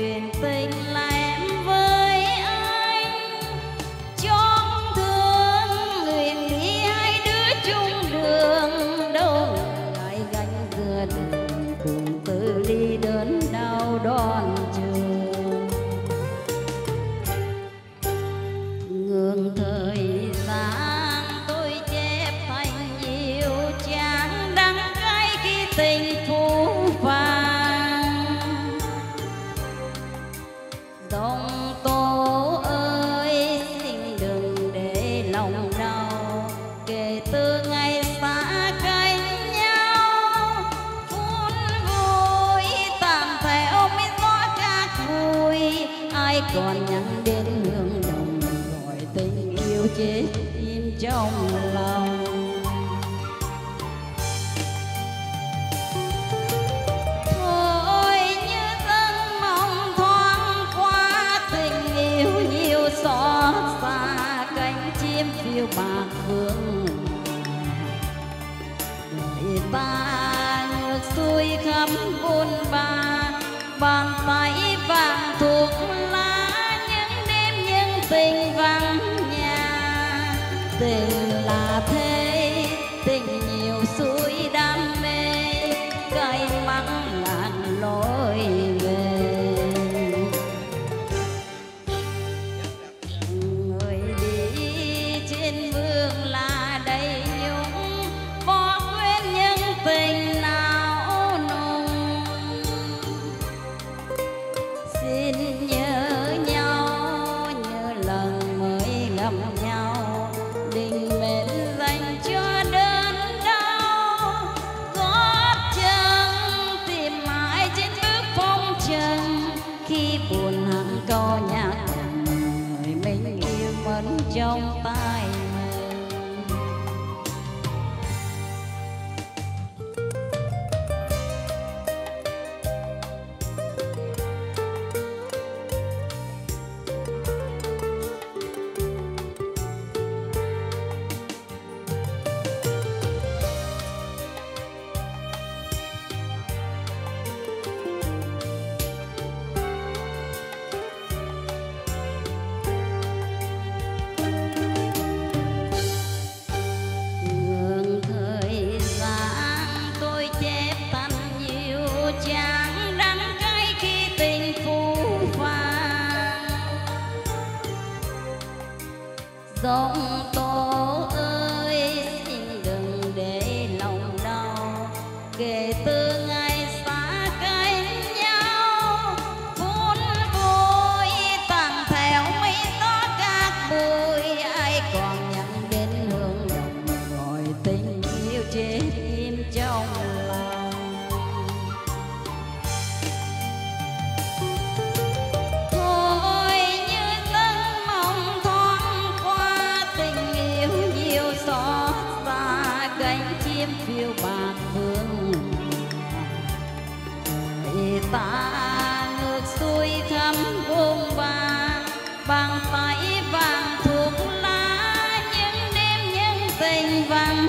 truyền tình là Dòng tố ơi xin đừng để lòng đau Kể từ ngày xa cánh nhau Phút vui tạm thời ôm biết gió vui Ai còn nhắn đến hương đồng gọi tình yêu chết im trong lòng. Ba hương. Đời ba nước xuôi khắp bốn ba bàn tay vàng trong tay con tổ ơi xin đừng để lòng đau. Kể từ xa ngược xuôi thăm hôm ba vàng tay vàng thuộc lá, những đêm những tình vắng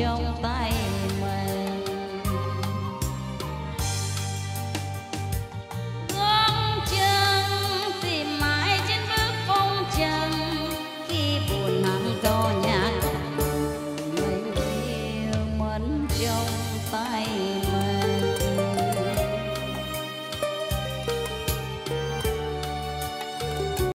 trong tay